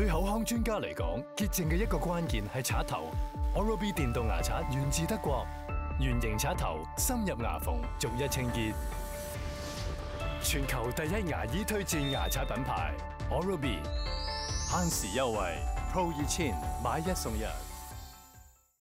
对口腔专家嚟讲，洁净嘅一个关键系刷头。Oral B 电动牙刷源自德国，圆形刷头深入牙缝，逐一清洁。全球第一牙医推荐牙刷品牌 Oral B，悭时优惠，Pro 二千买一送一。